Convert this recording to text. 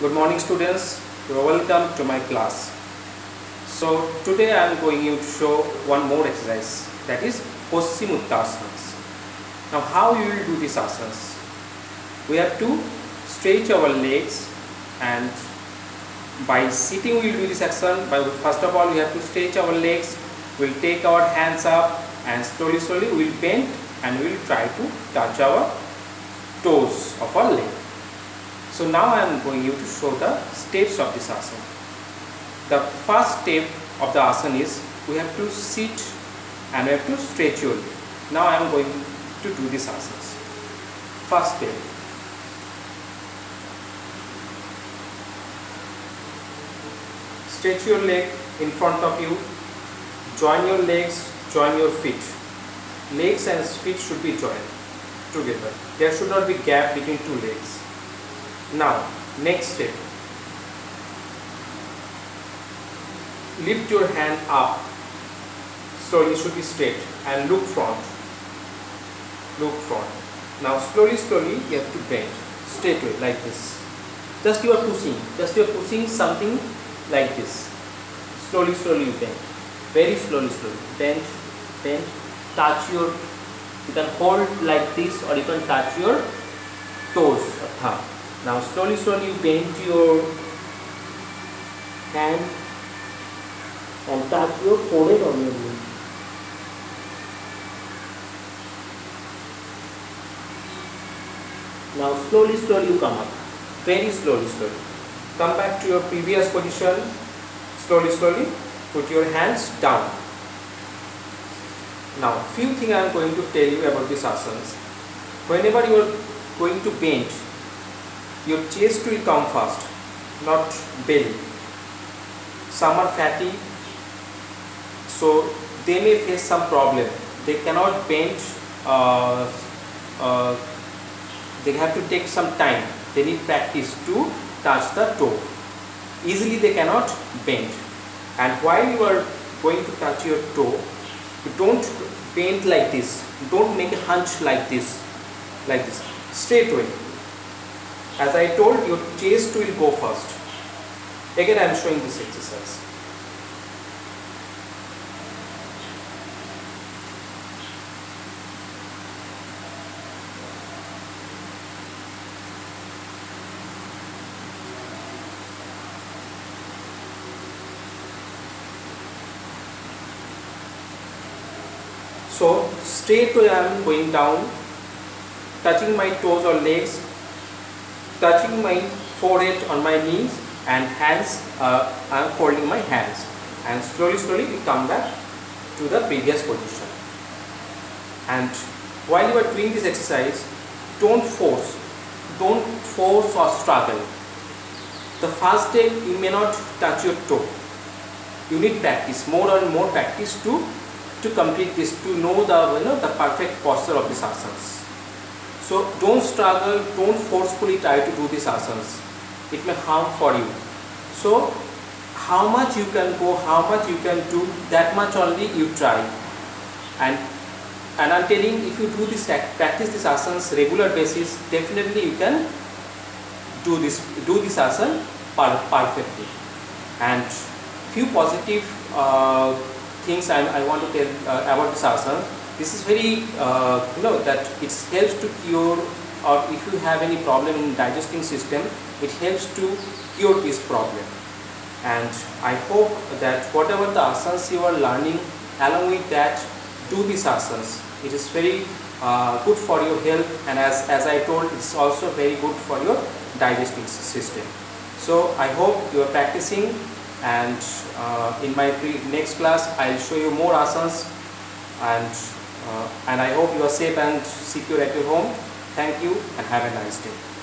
Good morning students, you are welcome to my class. So today I am going to show one more exercise that is Paschimottanasana. Now how you will do this asanas? We have to stretch our legs and by sitting we will do this action. By first of all we have to stretch our legs. We will take our hands up and slowly slowly we will bend and we will try to touch our toes of our leg. So now I am going you to show the steps of this asana. The first step of the asana is we have to sit and we have to stretch your leg. Now I am going to do this asanas. First step. Stretch your leg in front of you. Join your legs, join your feet. Legs and feet should be joined together. There should not be gap between two legs. Now, next step. Lift your hand up. So Slowly should be straight and look front. Look front. Now slowly, slowly you have to bend straight way like this. Just you are pushing. Just you are pushing something like this. Slowly, slowly you bend. Very slowly, slowly. Bend, bend. Touch your. You can hold like this or you can touch your toes or thumb. Now slowly slowly you bend your hand and touch your forehead on your knee. Now slowly slowly you come up. Very slowly slowly. Come back to your previous position. Slowly slowly put your hands down. Now few things I am going to tell you about these asanas. Whenever you are going to bend your chest will come first, not belly. Some are fatty, so they may face some problem. They cannot bend, uh, uh, they have to take some time. They need practice to touch the toe. Easily they cannot bend. And while you are going to touch your toe, you don't bend like this. Don't make a hunch like this, like this. Straight way as I told your chest will go first. Again I am showing this exercise. So straight way I am going down, touching my toes or legs touching my forehead on my knees and hands, uh, I am folding my hands and slowly slowly we come back to the previous position. And while you are doing this exercise, don't force, don't force or struggle. The first day you may not touch your toe. You need practice, more and more practice to to complete this, to know the you know the perfect posture of these asanas. So don't struggle, don't forcefully try to do these asanas. It may harm for you. So how much you can go, how much you can do, that much only you try. And and I'm telling if you do this practice this asanas regular basis, definitely you can do this do this asana perfectly. And few positive uh, things I, I want to tell uh, about this asana this is very, uh, you know, that it helps to cure or if you have any problem in digesting system, it helps to cure this problem. And I hope that whatever the asanas you are learning, along with that, do these asanas. It is very uh, good for your health and as, as I told, it's also very good for your digesting system. So I hope you are practicing and uh, in my next class I'll show you more asanas and Uh, and I hope you are safe and secure at your home. Thank you and have a nice day.